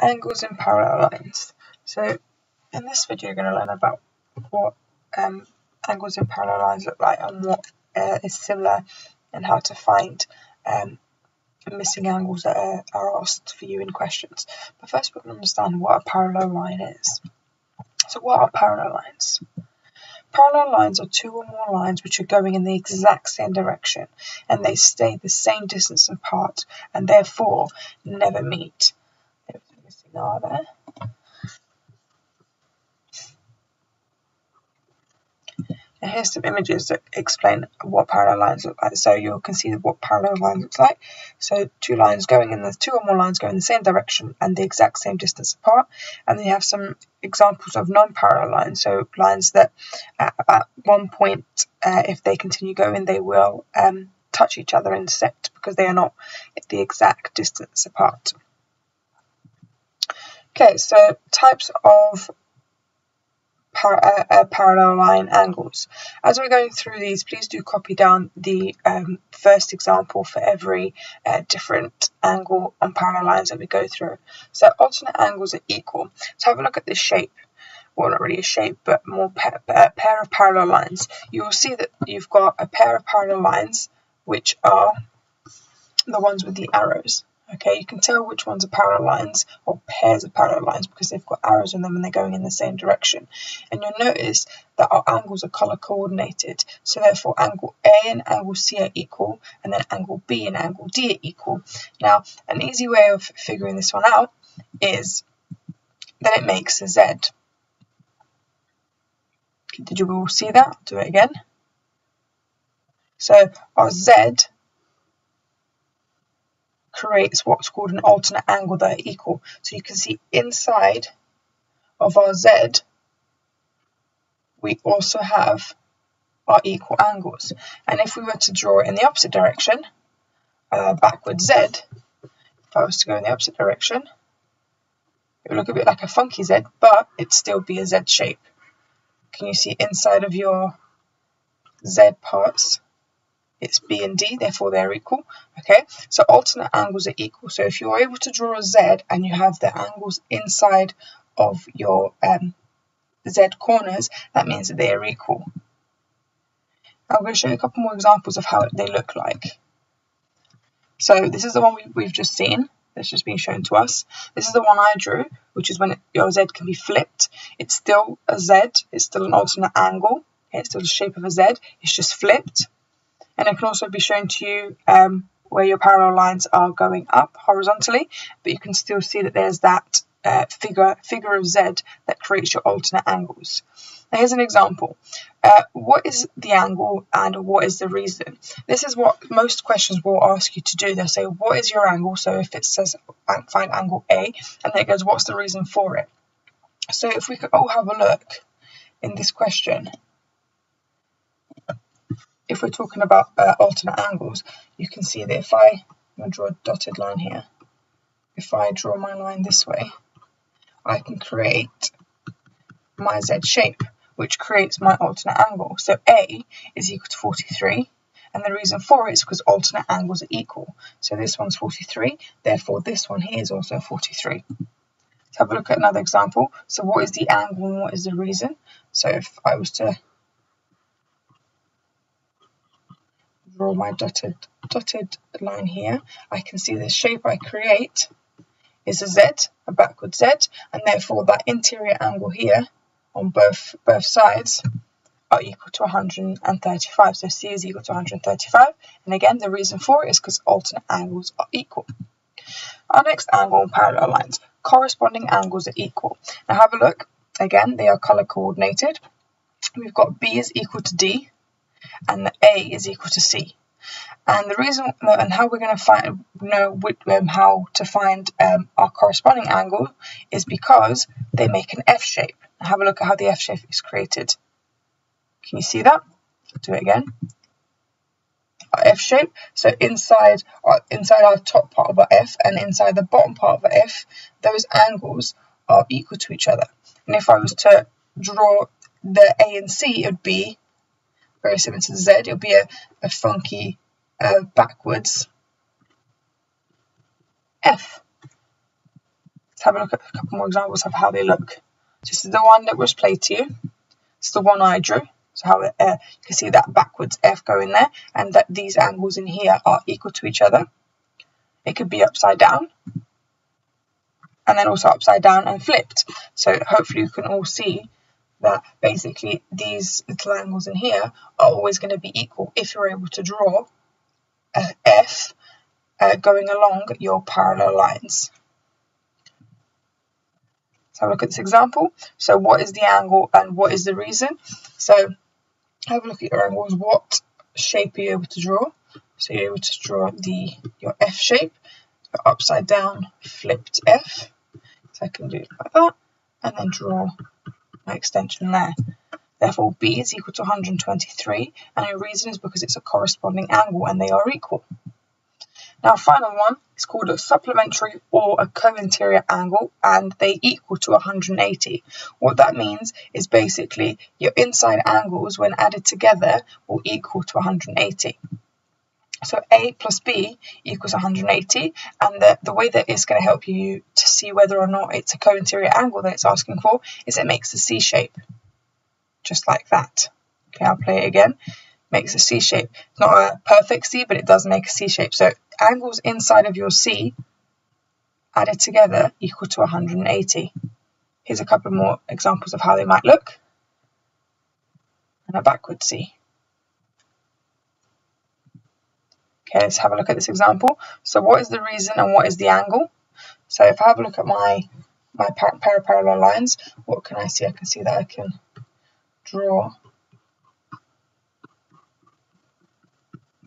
angles in parallel lines. So in this video you're going to learn about what um, angles in parallel lines look like and what uh, is similar and how to find um, missing angles that are, are asked for you in questions. But first we're going to understand what a parallel line is. So what are parallel lines? Parallel lines are two or more lines which are going in the exact same direction and they stay the same distance apart and therefore never meet. There. And here's some images that explain what parallel lines look like. So you can see what parallel line looks like. So two lines going in the two or more lines going in the same direction and the exact same distance apart. And then you have some examples of non-parallel lines. So lines that at, at one point, uh, if they continue going, they will um, touch each other, intersect because they are not the exact distance apart. Okay, so types of par uh, uh, parallel line angles. As we're going through these, please do copy down the um, first example for every uh, different angle on parallel lines that we go through. So alternate angles are equal. So have a look at this shape. Well, not really a shape, but more pa a pair of parallel lines. You will see that you've got a pair of parallel lines, which are the ones with the arrows. Okay, you can tell which ones are parallel lines or pairs of parallel lines because they've got arrows in them and they're going in the same direction. And you'll notice that our angles are color coordinated. So therefore angle A and angle C are equal and then angle B and angle D are equal. Now, an easy way of figuring this one out is that it makes a Z. Did you all see that? I'll do it again. So our Z creates what's called an alternate angle that are equal. So you can see inside of our Z, we also have our equal angles. And if we were to draw it in the opposite direction, uh, backward Z, if I was to go in the opposite direction, it would look a bit like a funky Z, but it'd still be a Z shape. Can you see inside of your Z parts? It's B and D, therefore they're equal. Okay, so alternate angles are equal. So if you're able to draw a Z and you have the angles inside of your um, Z corners, that means that they are equal. I'm going to show you a couple more examples of how they look like. So this is the one we, have just seen. That's just been shown to us. This is the one I drew, which is when it, your Z can be flipped. It's still a Z. It's still an alternate angle. It's still the shape of a Z. It's just flipped and it can also be shown to you um, where your parallel lines are going up horizontally, but you can still see that there's that uh, figure, figure of Z that creates your alternate angles. Now here's an example. Uh, what is the angle and what is the reason? This is what most questions will ask you to do. They'll say, what is your angle? So if it says find angle A, and then it goes, what's the reason for it? So if we could all have a look in this question, if we're talking about uh, alternate angles, you can see that if I draw a dotted line here, if I draw my line this way, I can create my Z shape, which creates my alternate angle. So A is equal to 43, and the reason for it is because alternate angles are equal. So this one's 43, therefore this one here is also 43. Let's have a look at another example. So what is the angle and what is the reason? So if I was to draw my dotted, dotted line here, I can see the shape I create is a Z, a backward Z, and therefore that interior angle here on both, both sides are equal to 135. So C is equal to 135. And again, the reason for it is because alternate angles are equal. Our next angle on parallel lines. Corresponding angles are equal. Now have a look. Again, they are color coordinated. We've got B is equal to D, and A is equal to C. And the reason and how we're going to find know um, how to find um, our corresponding angle is because they make an F shape. Have a look at how the F shape is created. Can you see that? Do it again. Our F shape. So inside our, inside our top part of our F and inside the bottom part of our F, those angles are equal to each other. And if I was to draw the A and C, it would be very similar to the Z. It'll be a, a funky uh, backwards F. Let's have a look at a couple more examples of how they look. This is the one that was played to you. It's the one I drew. So how uh, you can see that backwards F going there and that these angles in here are equal to each other. It could be upside down and then also upside down and flipped. So hopefully you can all see that basically these little angles in here are always going to be equal if you're able to draw a F uh, going along your parallel lines. Let's have a look at this example. So what is the angle and what is the reason? So have a look at your angles. What shape are you able to draw? So you're able to draw the your F shape, your upside down flipped F. So I can do it like that and then draw my extension there. Therefore, B is equal to 123, and the reason is because it's a corresponding angle and they are equal. Now, final one is called a supplementary or a co-interior angle, and they equal to 180. What that means is basically your inside angles, when added together, will equal to 180. So A plus B equals 180, and the, the way that it's going to help you to see whether or not it's a co-interior angle that it's asking for is it makes a C shape, just like that. Okay, I'll play it again. Makes a C shape. It's Not a perfect C, but it does make a C shape. So angles inside of your C added together equal to 180. Here's a couple more examples of how they might look. And a backward C. Okay, let's have a look at this example. So what is the reason and what is the angle? So if I have a look at my, my pair of parallel lines, what can I see? I can see that I can draw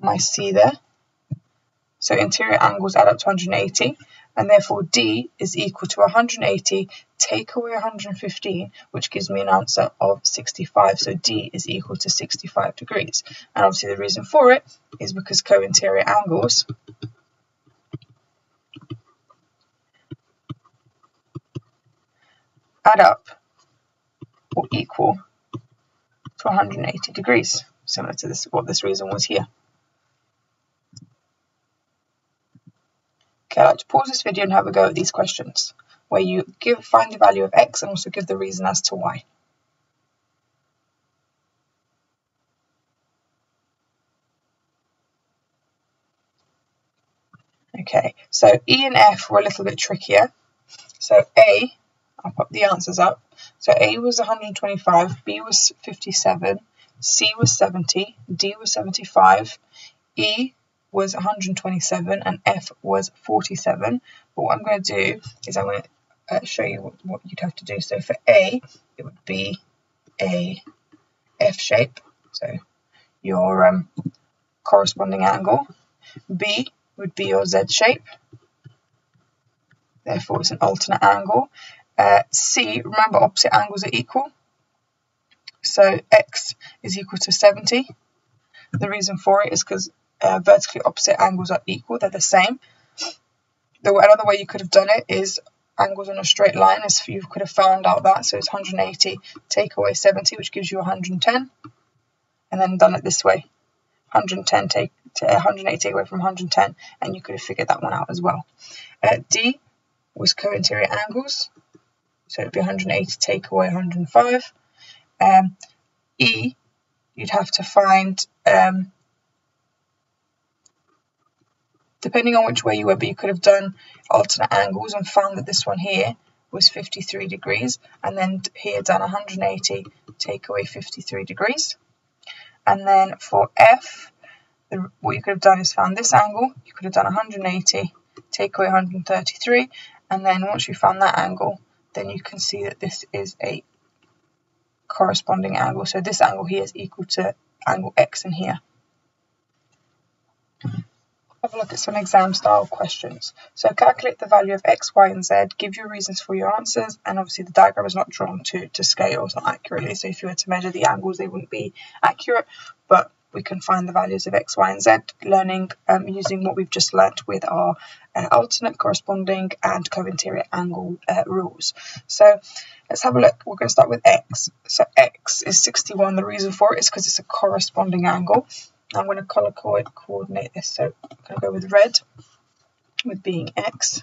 my C there. So interior angles add up to 180 and therefore D is equal to 180 take away 115 which gives me an answer of 65 so D is equal to 65 degrees. And obviously the reason for it is because co-interior angles add up or equal to 180 degrees similar to this what this reason was here. Okay, I'd like to pause this video and have a go at these questions, where you give find the value of x and also give the reason as to why. Okay, so E and F were a little bit trickier. So A, I'll put the answers up. So A was 125, B was 57, C was 70, D was 75, E was 127 and F was 47. But what I'm going to do is I'm going to uh, show you what, what, you'd have to do. So for A, it would be a F shape, so your um, corresponding angle. B would be your Z shape, therefore it's an alternate angle. Uh, C, remember opposite angles are equal, so X is equal to 70. The reason for it is because uh, vertically opposite angles are equal, they're the same. The, another way you could have done it is angles on a straight line, as you could have found out that. So it's 180 take away 70, which gives you 110, and then done it this way. 110 take to 180 take away from 110, and you could have figured that one out as well. Uh, D was co-interior angles, so it'd be 180 take away 105. Um, e, you'd have to find um, depending on which way you were, but you could have done alternate angles and found that this one here was 53 degrees and then here done 180 take away 53 degrees. And then for F the, what you could have done is found this angle you could have done 180 take away 133 and then once you found that angle then you can see that this is a corresponding angle. So this angle here is equal to angle X in here have a look at some exam style questions. So calculate the value of x, y, and z, give your reasons for your answers, and obviously the diagram is not drawn to, to scale, not accurately, so if you were to measure the angles, they wouldn't be accurate, but we can find the values of x, y, and z, learning um, using what we've just learnt with our uh, alternate, corresponding, and co-interior angle uh, rules. So let's have a look. We're going to start with x. So x is 61. The reason for it is because it's a corresponding angle. I'm going to color coordinate this. So I'm going to go with red, with being X.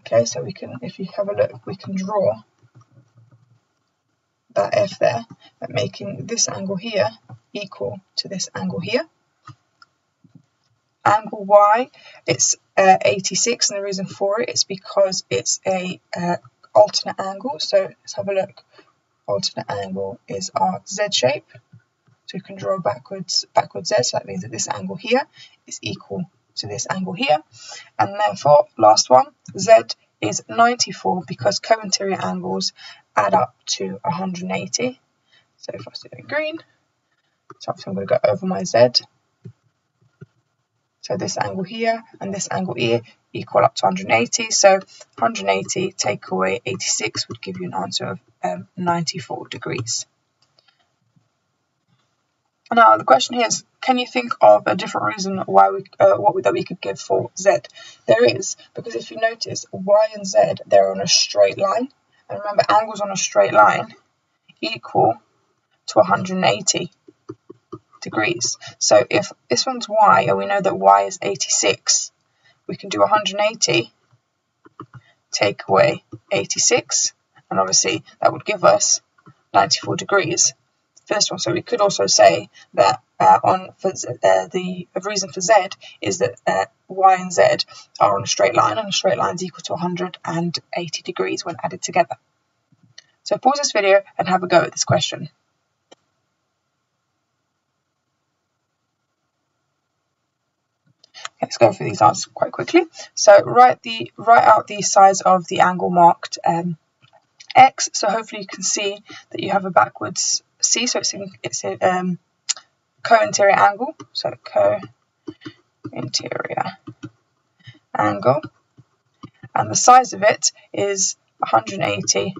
Okay, so we can, if you have a look, we can draw that f there, but making this angle here equal to this angle here. Angle y, it's uh, 86, and the reason for it is because it's a uh, alternate angle. So let's have a look. Alternate angle is our z shape. So we can draw backwards backwards z. So that means that this angle here is equal to this angle here. And therefore, last one, z is 94 because co-interior angles add up to 180. So if I do it green, so I'm going to go over my z. So this angle here and this angle here equal up to 180. So 180 take away 86 would give you an answer of um, 94 degrees. Now the question here is, can you think of a different reason why we uh, what that we could give for z? There is because if you notice y and z they're on a straight line, and remember angles on a straight line equal to 180 degrees. So if this one's y and we know that y is 86, we can do 180 take away 86, and obviously that would give us 94 degrees first one. So we could also say that uh, on for z, uh, the reason for z is that uh, y and z are on a straight line, and a straight line is equal to 180 degrees when added together. So pause this video and have a go at this question. Let's go through these answers quite quickly. So write the write out the size of the angle marked um, x. So hopefully you can see that you have a backwards C, so it's in, it's a um, co-interior angle, so co-interior angle, and the size of it is 180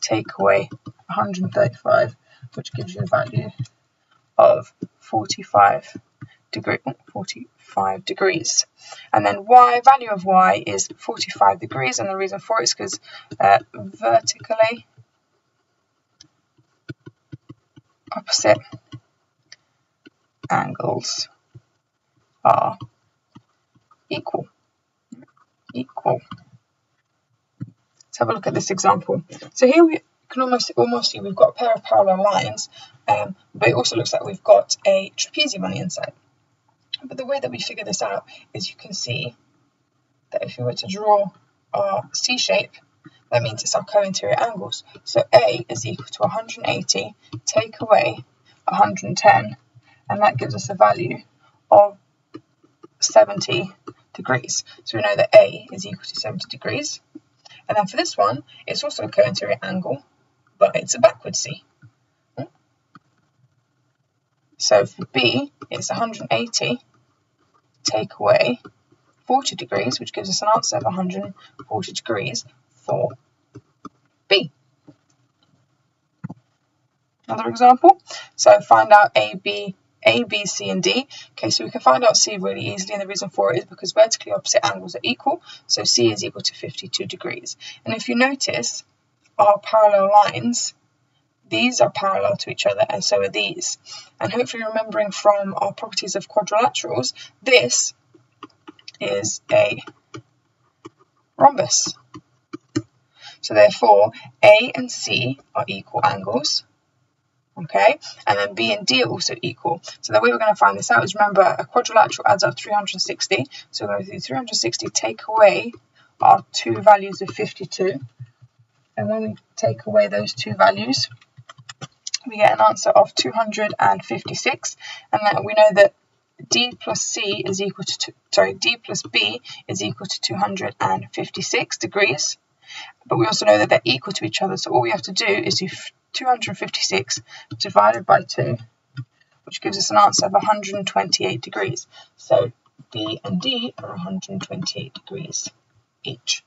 take away 135, which gives you a value of 45 degree, 45 degrees. And then y, value of y is 45 degrees, and the reason for it is because uh, vertically opposite angles are equal. Equal. Let's have a look at this example. So here we can almost almost see we've got a pair of parallel lines, um, but it also looks like we've got a trapezium on the inside. But the way that we figure this out is you can see that if we were to draw our C shape, that means it's our co-interior angles. So A is equal to 180, take away 110, and that gives us a value of 70 degrees. So we know that A is equal to 70 degrees. And then for this one, it's also a co-interior angle, but it's a backward C. So for B, it's 180, take away 40 degrees, which gives us an answer of 140 degrees for B. Another example, so find out A, B, A, B, C, and D. Okay, so we can find out C really easily, and the reason for it is because vertically opposite angles are equal, so C is equal to 52 degrees. And if you notice, our parallel lines, these are parallel to each other, and so are these. And hopefully remembering from our properties of quadrilaterals, this is a rhombus. So therefore, A and C are equal angles. Okay, and then B and D are also equal. So the way we're going to find this out is remember a quadrilateral adds up 360. So we're going to do 360 take away our two values of 52. And when we take away those two values, we get an answer of 256. And then we know that D plus C is equal to, sorry, D plus B is equal to 256 degrees. But we also know that they're equal to each other. So all we have to do is do 256 divided by 2, which gives us an answer of 128 degrees. So B and D are 128 degrees each.